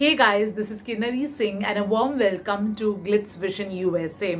Hey guys, this is Kinnari Singh and a warm welcome to Glitz Vision USA.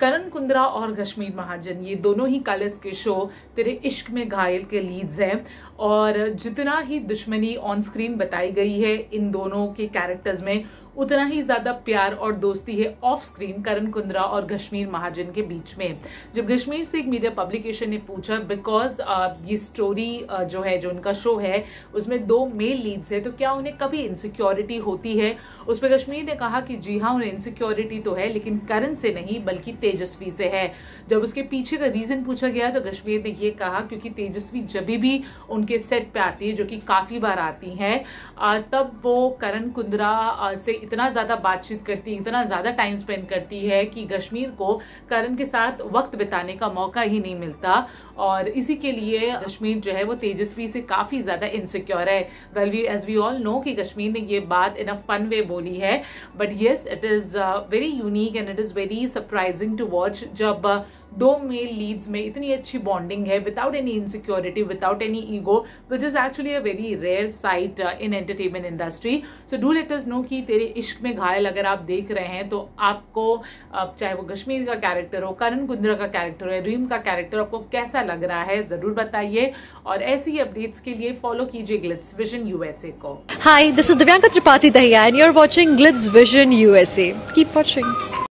करण कुंद्रा और कश्मीर महाजन ये दोनों ही colours के show तेरे इश्क में घायल के लीड्स हैं और जितना ही दुश्मनी ऑन स्क्रीन बताई गई है इन दोनों के कैरेक्टर्स में उतना ही ज़्यादा प्यार और दोस्ती है ऑफ़ स्क्रीन करण कुंद्रा और कश्मीर महाजन के बीच में। जब कश्मीर से एक मीडिया पब्लिकेशन ने पूछा बिकॉज़ ये स्टोरी जो है, जो उनका शो है, उसमें दो मेल लीड्स है तो क्या उन्हें कभी इनसिक्योरिटी होती है? उस पर कश्मीर ने कहा कि, जी हाँ उन्हें इनसिक्योरिटी तो है, लेकिन करण से नहीं, बल्कि तेजस्वी से है। जब उसके पीछे का रीजन पूछा गया तो कश्मीर ने यह कहा, क्योंकि तेजस्वी जब भी उनके सेट पे आती है, जो कि काफ़ी बार आती है तब वो करण कुंद्रा से इतना ज़्यादा बातचीत करती है इतना ज़्यादा टाइम स्पेंड करती है कि कश्मीर को करण के साथ वक्त बिताने का मौका ही नहीं मिलता। और इसी के लिए कश्मीर जो है वो तेजस्वी से काफ़ी ज़्यादा इनसिक्योर है। Well we as we all know कि कश्मीर ने ये बात इन अ फन वे बोली है। But yes it is very unique and it is very surprising to watch जब uh, दो मेल लीड्स में इतनी अच्छी बॉन्डिंग है without any insecurity without any ego which is actually a very rare sight in entertainment industry so do let us know कि तेरे इश्क में घायल अगर आप देख रहे हैं तो आपको, आप चाहे वो कश्मीर का कैरेक्टर हो, करण कुंद्रा का कैरेक्टर हो रीम का कैरेक्टर आपको कैसा लग रहा है, ज़रूर बताइए। और ऐसी ही अपडेट्स के लिए फॉलो कीजिए ग्लिट्स विजन यूएसए को। Hi this is Divyanka Tripathi Dahiya and you are watching glitz vision USA keep watching